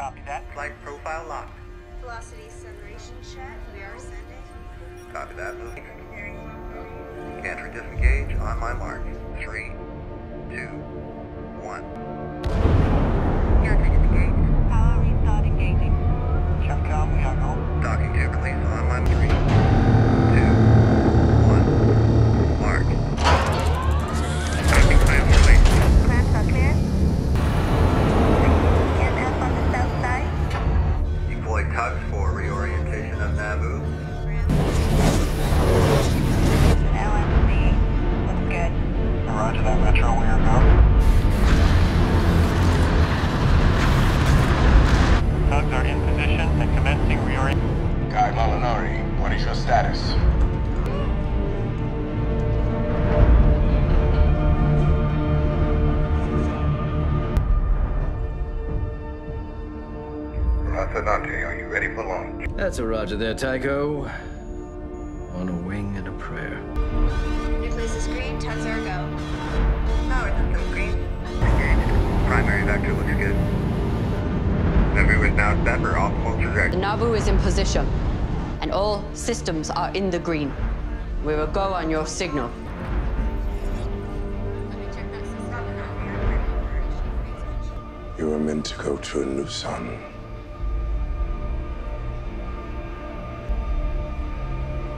Copy that. Flight profile locked. Velocity acceleration check. We are ascending. Copy that. Moving. Cancer disengage on my mark. Three, Tugs are in position and commencing reorientation. Guy Molinari, what is your status? Rocinante, are you ready for launch? That's a roger there, Tycho. On a wing and a prayer. Nucleus is green. Tugs are a go. Power system green. Engaged. Primary vector looks good. Nauvoo is now set for optimal The trajectory. Nauvoo is in position, and all systems are in the green. We will go on your signal. Let me check that system. You were meant to go to a new sun.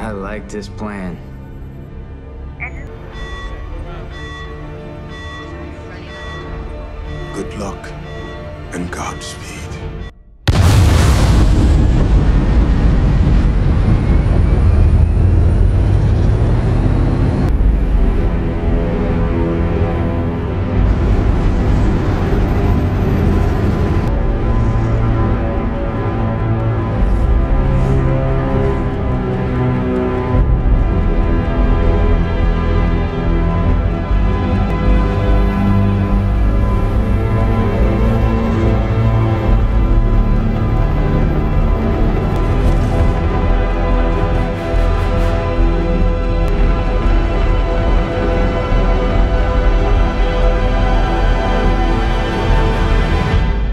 I like this plan. Good luck and Godspeed.